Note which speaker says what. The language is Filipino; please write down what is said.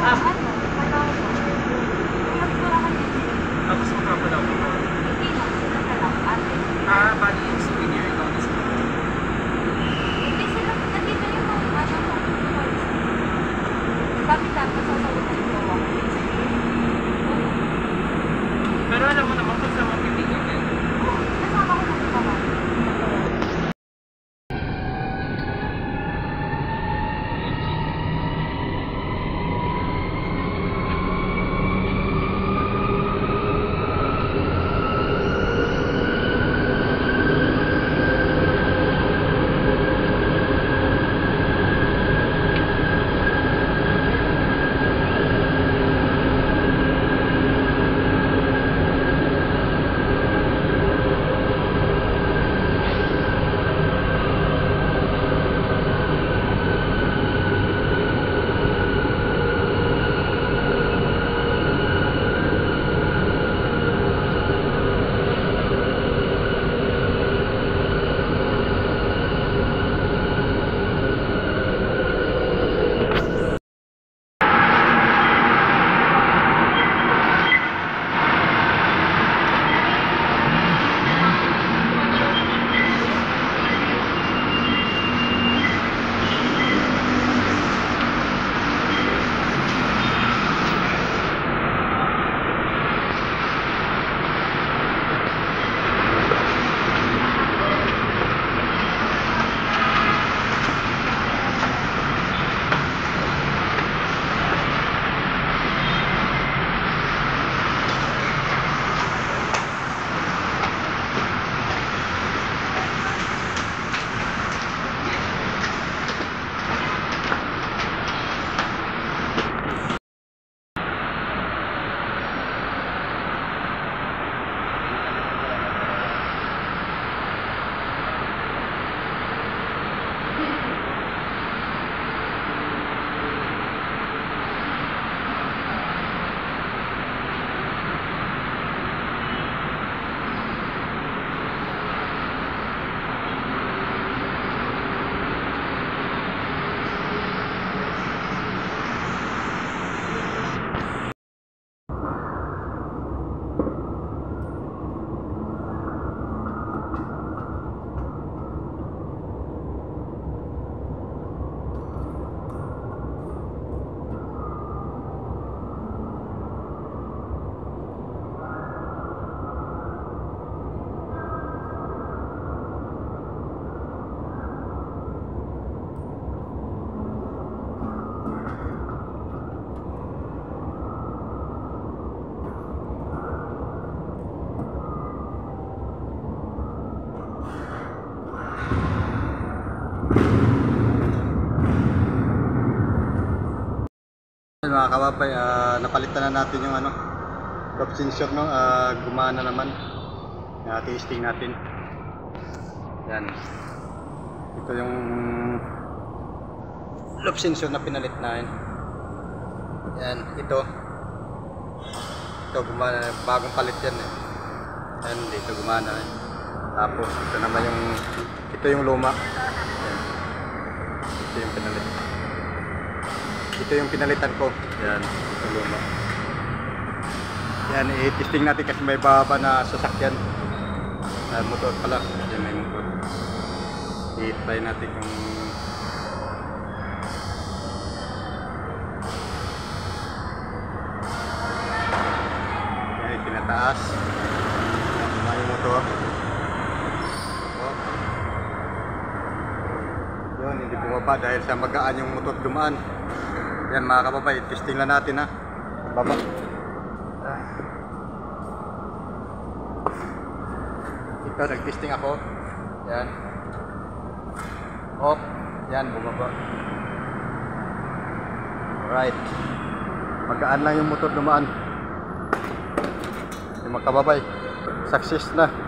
Speaker 1: Apa. Yan mga kababay, ah, napalitan na natin yung ano, top sensor no, ah, gumana naman. Uh, testing natin. Yan. Ito yung loop sensor na pinalit na yun. Yan, ito. Ito gumana, bagong palit yan eh. Yan, dito gumana eh. Tapos ito naman yung, ito yung luma. Yan. Ito yung pinalit. Ito yung pinalitan ko. Yan, luma. Yan, i-testing natin kasi may baba na sasakyan. Ah, motor pala. Yan, may motor. I-try natin kung Yan, pinataas. Yan, yung motor. Yun, hindi bumaba dahil sa magaan yung motor dumaan. Yan mga kababay, testing lang natin ha. Baba. Ito, nag-testing ako. Yan. Oh, yan, bumaba. Right. Magaan lang yung motor dumaan. Yung mga kababay, success na.